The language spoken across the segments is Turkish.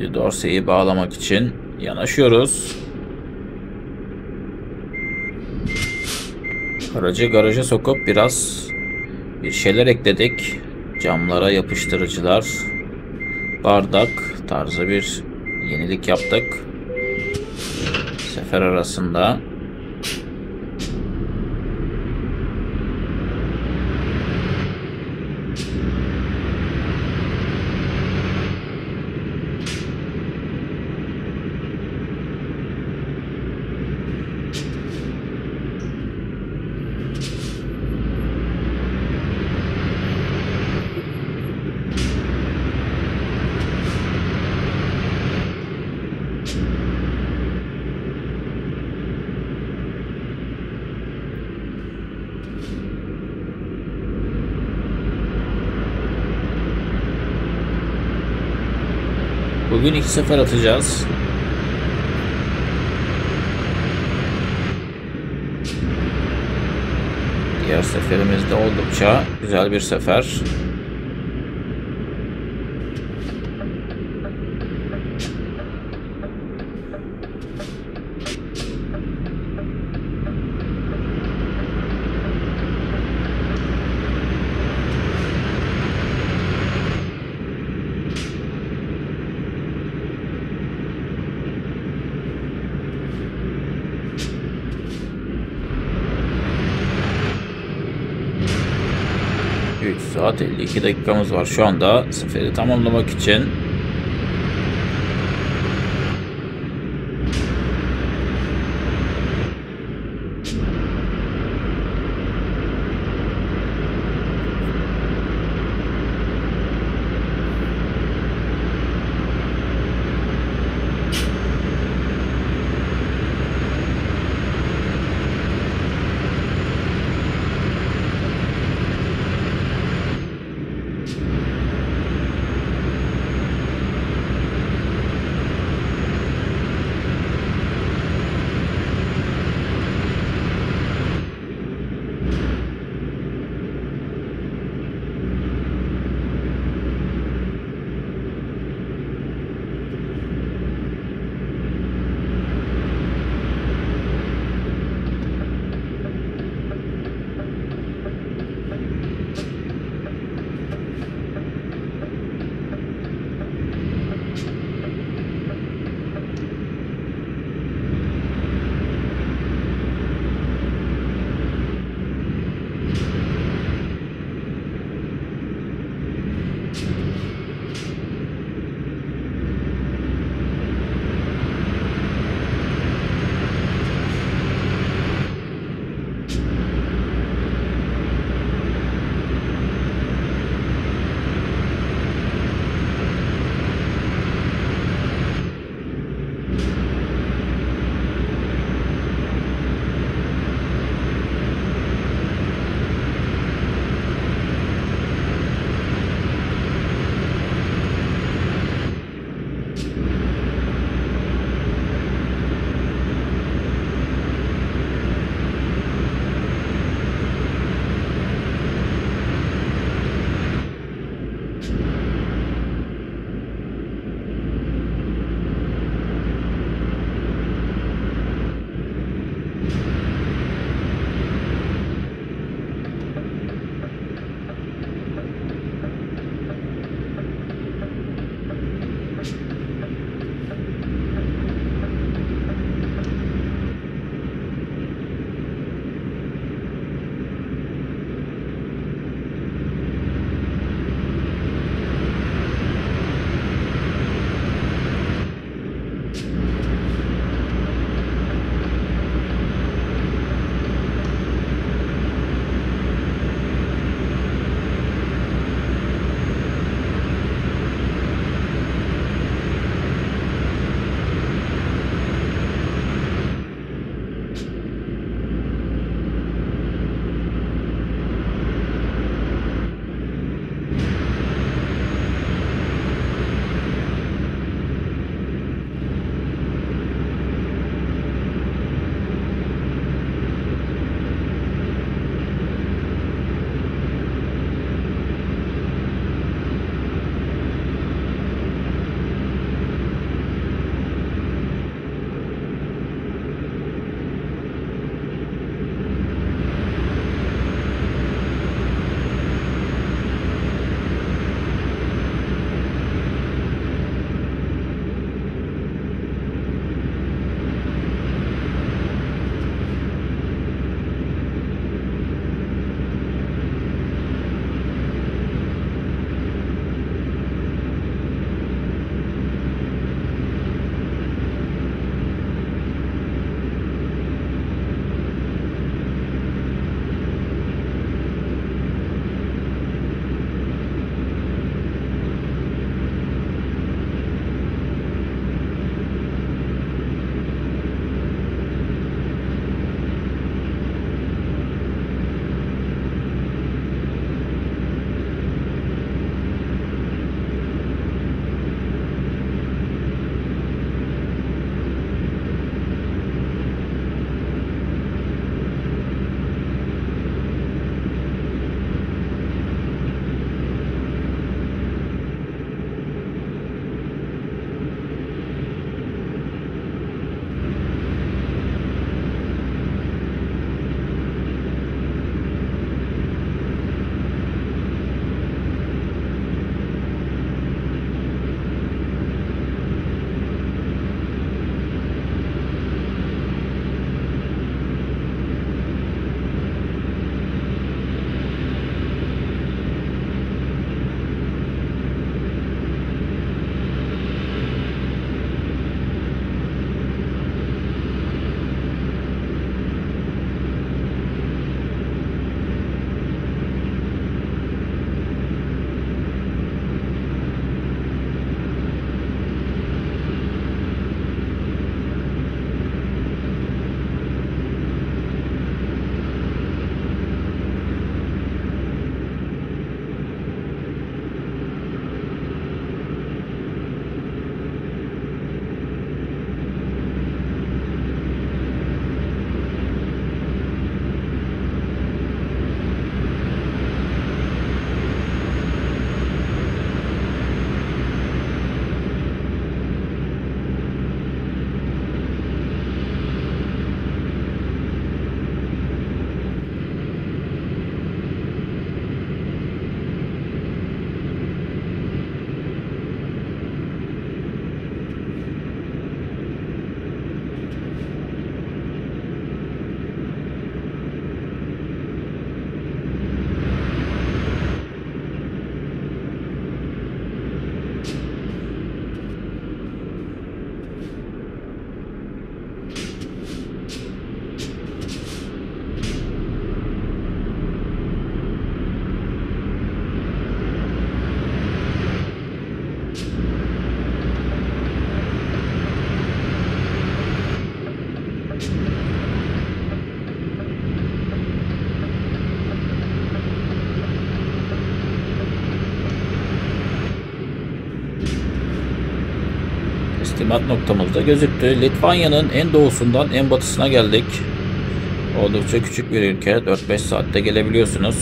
Şimdi Dorsey'i bağlamak için yanaşıyoruz. Aracı garaja sokup biraz bir şeyler ekledik. Camlara yapıştırıcılar, bardak tarzı bir yenilik yaptık. Sefer arasında Bugün iki sefer atacağız. Diğer seferimiz de oldukça güzel bir sefer. Saat 52 dakikamız var şu anda seferi tamamlamak için. Teslimat noktamızda gözüktü. Litvanya'nın en doğusundan en batısına geldik. Oldukça küçük bir ülke. 4-5 saatte gelebiliyorsunuz.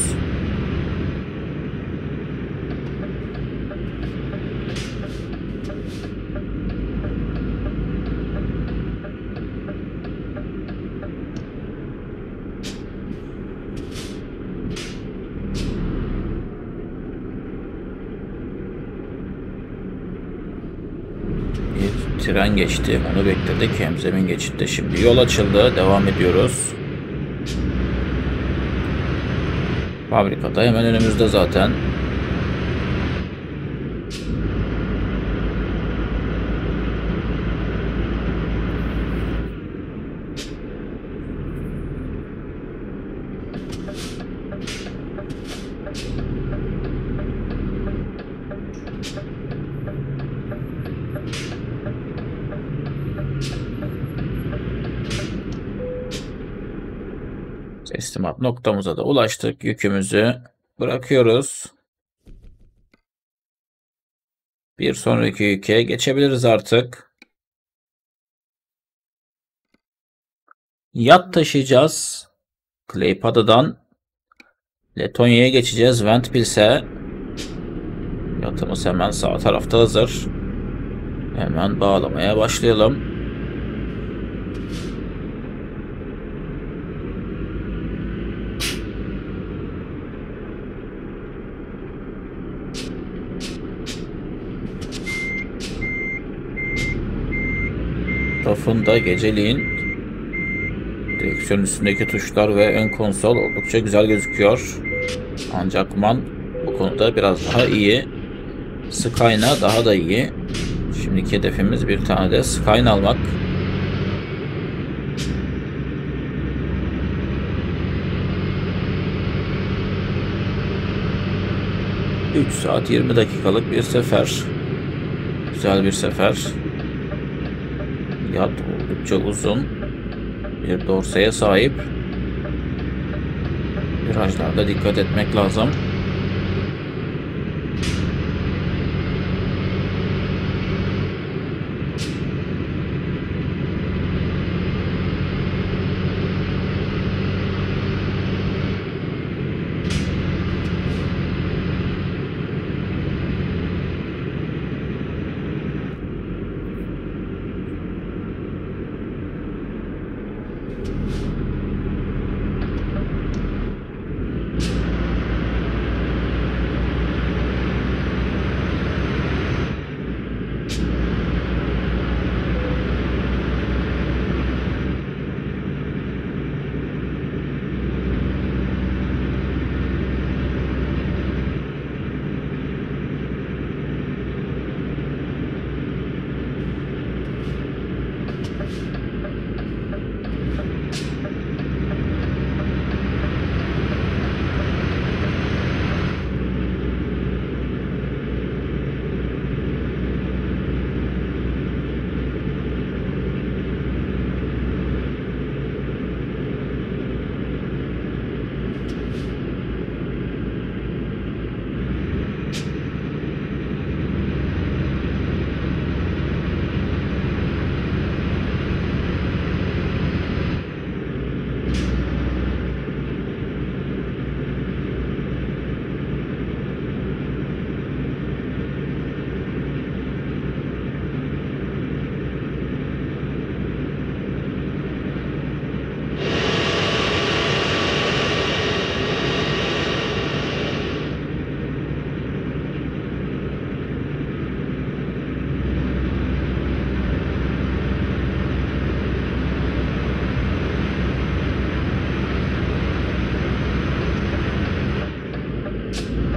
Tren geçti. Onu bekledik. Hemzemin geçitte. Şimdi yol açıldı. Devam ediyoruz. Fabrikada hemen önümüzde zaten. Noktamıza da ulaştık. Yükümüzü bırakıyoruz. Bir sonraki yüke geçebiliriz artık. Yat taşıyacağız. Kleipada'dan Letonya'ya geçeceğiz. Ventspils'e. Yatımız hemen sağ tarafta hazır. Hemen bağlamaya başlayalım. 'Da geceliğin direksiyon üstündeki tuşlar ve ön konsol oldukça güzel gözüküyor. Ancak man bu konuda biraz daha iyi. Skyna daha da iyi. Şimdiki hedefimiz bir tane de Skyna almak. Üç saat 20 dakikalık bir sefer. Güzel bir sefer. Yat oldukça uzun. Bir dorseye sahip. Virajlarda dikkat etmek lazım. you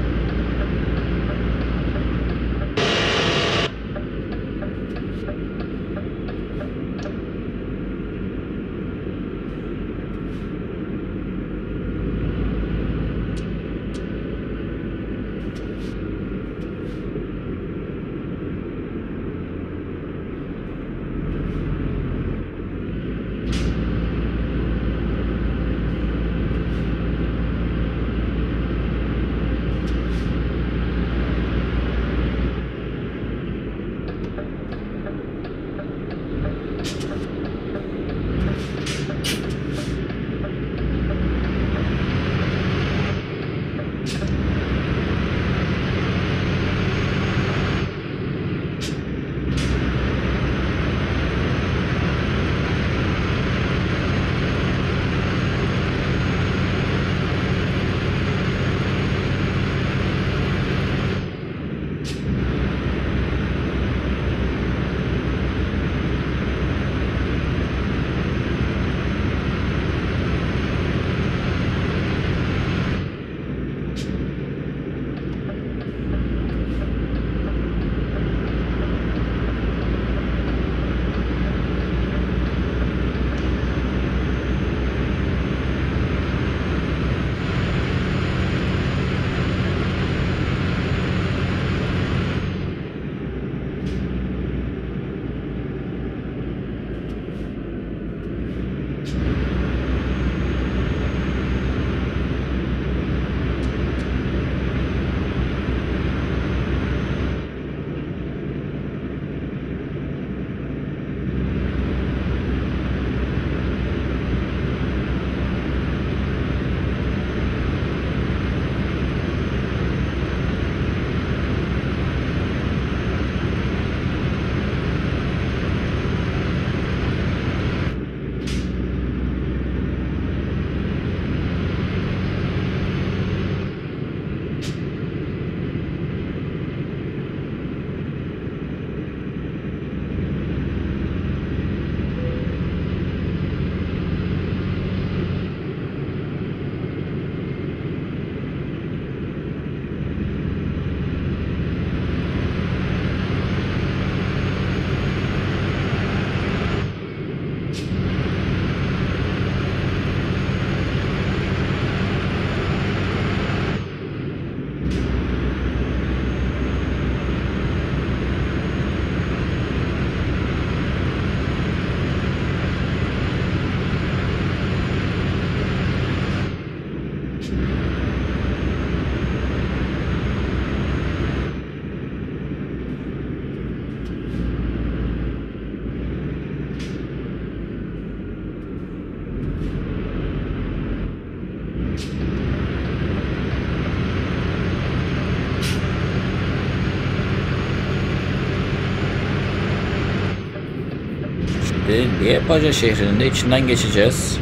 Şimdi Liepaja şehrinin de içinden geçeceğiz.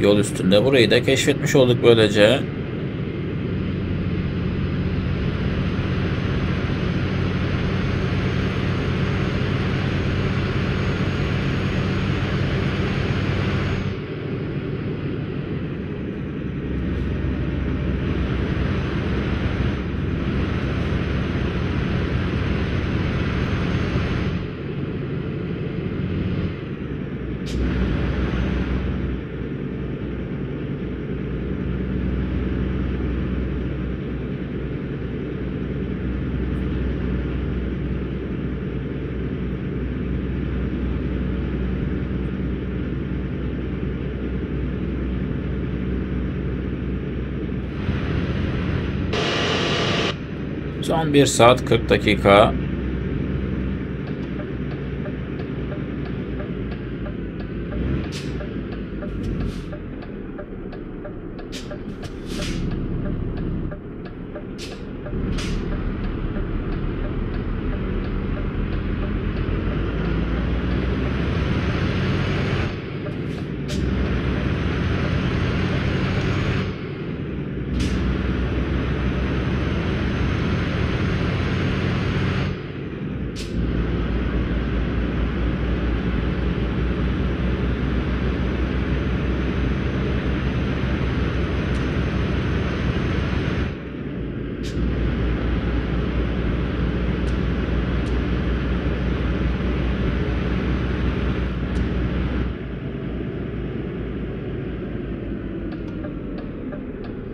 Yol üstünde burayı da keşfetmiş olduk böylece. Son 1 saat 40 dakika.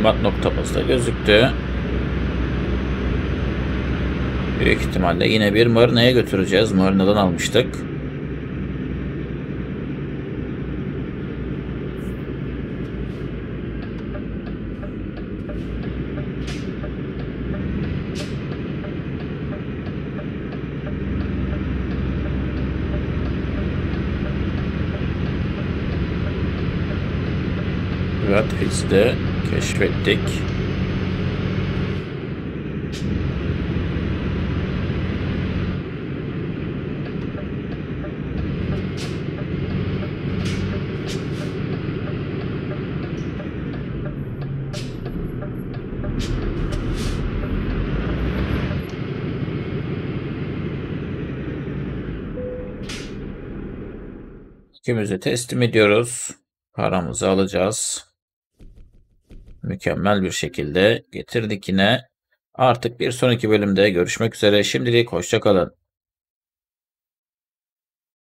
Teslimat noktamızda gözüktü. Büyük ihtimalle yine bir marinaya götüreceğiz. Marinadan almıştık. Evet biz de keşfettik. Yükümüzü teslim ediyoruz. Paramızı alacağız. Mükemmel bir şekilde getirdik yine. Artık bir sonraki bölümde görüşmek üzere. Şimdilik hoşça kalın.